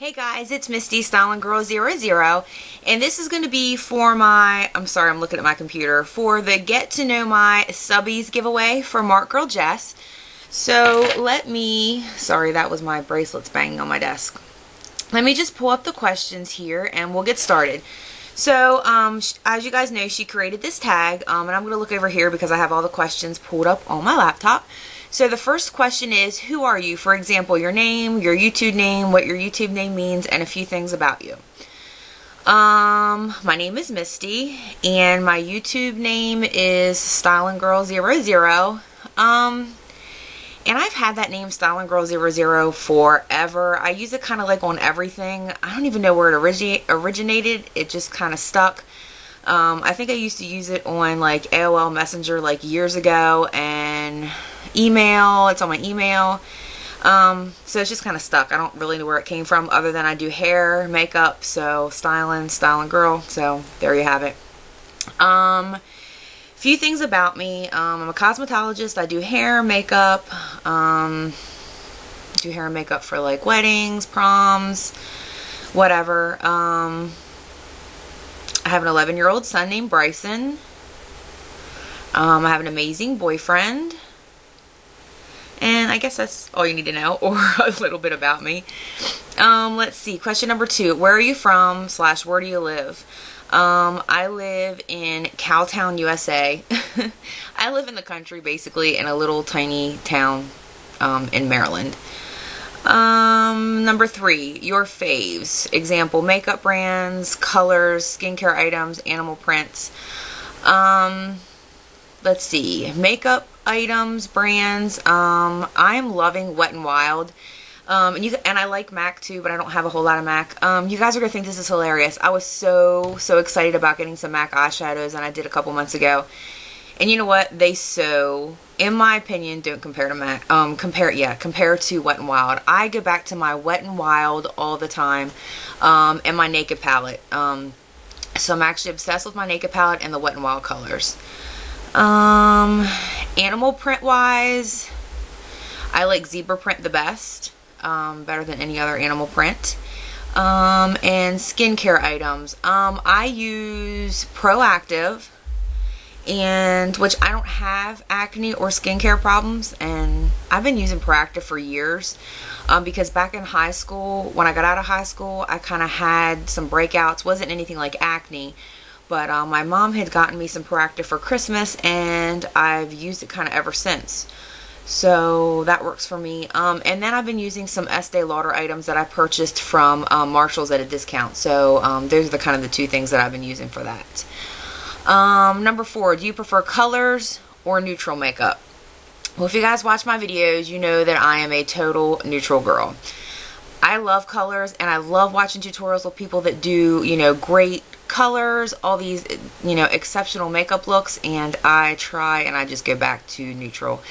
Hey guys, it's Misti Styling Girl 00 and this is going to be for my, I'm sorry I'm looking at my computer, for the Get to Know My Subbies giveaway for Mark Girl Jess. So let me, sorry that was my bracelets banging on my desk. Let me just pull up the questions here and we'll get started. So, um, as you guys know, she created this tag, um, and I'm going to look over here because I have all the questions pulled up on my laptop. So the first question is, who are you? For example, your name, your YouTube name, what your YouTube name means, and a few things about you. Um, my name is Misti, and my YouTube name is Styling Girl 00. Um, and I've had that name Styling Girl 00 forever. I use it kind of like on everything. I don't even know where it origi originated. It just kind of stuck. Um, I think I used to use it on like AOL Messenger like years ago and email. It's on my email. Um, so it's just kind of stuck. I don't really know where it came from other than I do hair, makeup, so styling, styling girl. So there you have it. Um, few things about me. Um, I'm a cosmetologist. I do hair, makeup, um, do hair and makeup for like weddings, proms, whatever. Um, I have an 11 year old son named Bryson. Um, I have an amazing boyfriend. And I guess that's all you need to know, or a little bit about me. Um, let's see. Question number two. Where are you from, slash, where do you live? Um, I live in Cowtown, USA. I live in the country, basically, in a little tiny town um, in Maryland. Um, number three, your faves. Example, makeup brands, colors, skincare items, animal prints. Um, let's see, makeup items, brands. Um, I'm loving Wet and Wild. Um, and you and I like MAC too, but I don't have a whole lot of MAC. Um, you guys are gonna think this is hilarious. I was so so excited about getting some MAC eyeshadows, and I did a couple months ago. And you know what? They so, in my opinion, don't compare to MAC. Um, compare yeah, compare to Wet and Wild. I go back to my Wet and Wild all the time, um, and my Naked palette. Um, so I'm actually obsessed with my Naked palette and the Wet and Wild colors. Um, animal print wise, I like zebra print the best um, better than any other animal print. Um, and skincare items. Um, I use Proactiv, and which I don't have acne or skincare problems, and I've been using Proactiv for years. Um, because back in high school, when I got out of high school, I kind of had some breakouts. wasn't anything like acne, but uh, my mom had gotten me some Proactiv for Christmas, and I've used it kind of ever since. So that works for me. Um, and then I've been using some Estee Lauder items that I purchased from um, Marshall's at a discount. So um, those are the kind of the two things that I've been using for that. Um, number four, do you prefer colors or neutral makeup? Well, if you guys watch my videos, you know that I am a total neutral girl. I love colors and I love watching tutorials with people that do, you know, great colors, all these, you know, exceptional makeup looks, and I try and I just go back to neutral.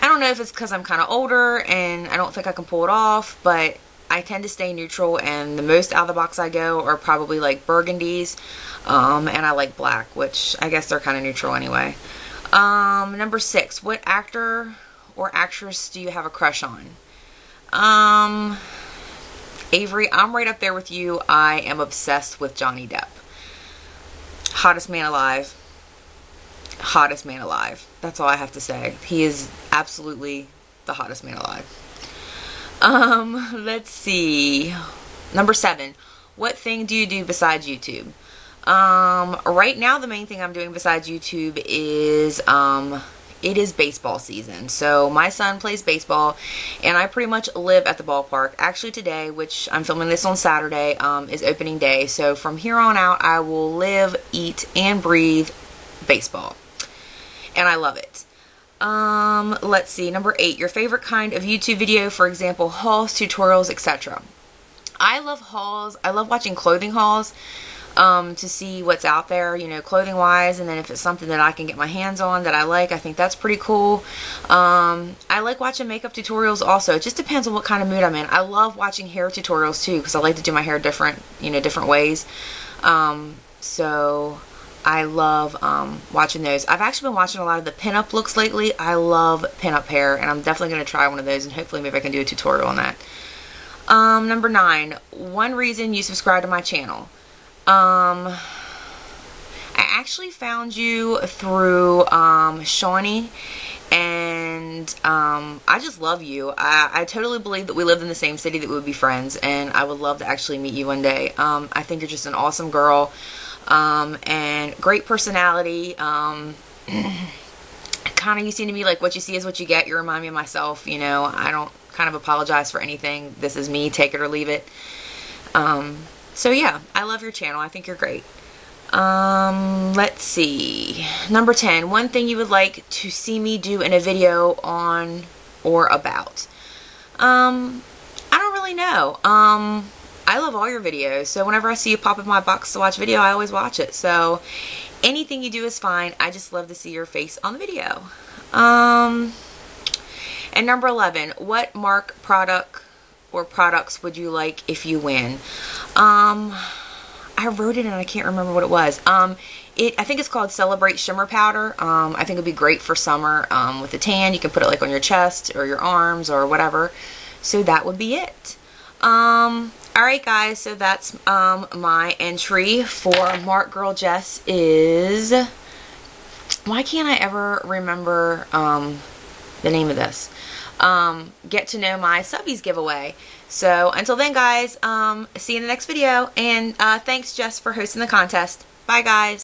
I don't know if it's because I'm kind of older and I don't think I can pull it off, but I tend to stay neutral, and the most out of the box I go are probably like burgundies, um, and I like black, which I guess they're kind of neutral anyway. Um, number six, what actor or actress do you have a crush on? Um, Avery, I'm right up there with you. I am obsessed with Johnny Depp hottest man alive. Hottest man alive. That's all I have to say. He is absolutely the hottest man alive. Um, let's see. Number seven. What thing do you do besides YouTube? Um, right now the main thing I'm doing besides YouTube is um it is baseball season. So my son plays baseball, and I pretty much live at the ballpark. Actually, today, which I'm filming this on Saturday, um, is opening day. So from here on out, I will live, eat, and breathe baseball, and I love it. Um, let's see. Number eight, your favorite kind of YouTube video, for example, hauls, tutorials, etc. I love hauls. I love watching clothing hauls um, to see what's out there, you know, clothing wise. And then if it's something that I can get my hands on that I like, I think that's pretty cool. Um, I like watching makeup tutorials also. It just depends on what kind of mood I'm in. I love watching hair tutorials too because I like to do my hair different, you know, different ways. Um, so I love um, watching those. I've actually been watching a lot of the pinup looks lately. I love pinup hair, and I'm definitely going to try one of those, and hopefully maybe I can do a tutorial on that. Um, number nine, one reason you subscribe to my channel. Um, I actually found you through um, Shawnee and um, I just love you. I, I, totally believe that we lived in the same city that we would be friends, and I would love to actually meet you one day. Um, I think you're just an awesome girl, um, and great personality. Um, kind of you seem to me like what you see is what you get. You remind me of myself. You know, I don't kind of apologize for anything. This is me. Take it or leave it. So yeah, I love your channel. I think you're great. Um, let's see. Number 10, one thing you would like to see me do in a video on or about. Um, I don't really know. Um, I love all your videos, so whenever I see you pop in my box to watch video, I always watch it. So anything you do is fine. I just love to see your face on the video. Um, and number 11, what mark product or products would you like if you win? Um, I wrote it and I can't remember what it was. Um, it I think it's called Celebrate Shimmer Powder. Um, I think it'd be great for summer um, with a tan. You can put it like on your chest or your arms or whatever. So that would be it. Um, Alright guys, so that's um, my entry for Mark Girl Jess is... Why can't I ever remember um, the name of this? Um, get to know my subbies giveaway. So until then, guys, um, see you in the next video. And uh, thanks, Jess, for hosting the contest. Bye, guys.